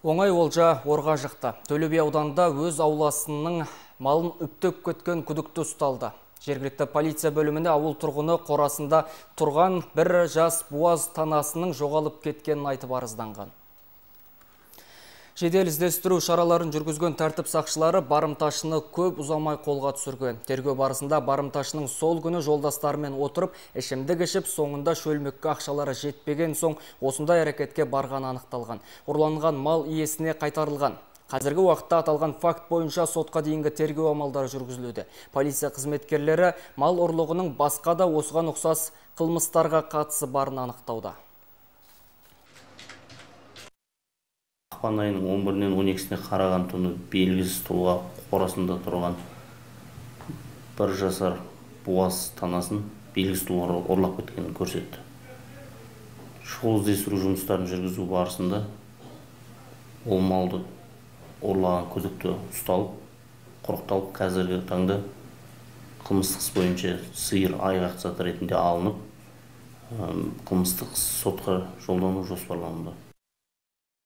Оңай олжа орға жықты. Төлөбе ауданында өз ауласының малын үптеп кеткен күдікті ұсталды. Жергілікті полиция бөліміне ауыл тұрғыны қорасында тұрған бір жас буаз танасының жоғалып кеткенін айтып арызданған. Жедел іздестіру шараларын жүргізген тәртіп сақшылары барымташыны көп ұзамай қолға түсірген. Тергөө барысында барымташының сол күні жолдастарымен отырып, ішімдік ішіп, соңында шөлмекке ақшалары жетпеген соң осындай әрекетке барған анықталған. Ұрланған мал иесіне қайтарылған. Қазіргі уақытта аталған факт бойынша сотқа дейінгі тергеу амалдары жүргізілуде. Полиция қызметкерлері мал ұрлығының басқа да осыған ұқсас қылмыстарға қатысы барын анықтауда. Ақпан айының он бірінен он екісіне қараған түні белгісіз тұлға қорасында тұрған бір жасар буаз танасын белгісіз тұлға ұрлап кеткенін көрсетті. Шұғыл іздестіру жұмыстарын жүргізу барысында ол малды ұрлаған күдікті ұсталып құрықталып қазіргі таңда қылмыстық іс бойынша сиыр айғақ зат ретінде алынып қылмыстық сотқа жолдану жоспарлануда.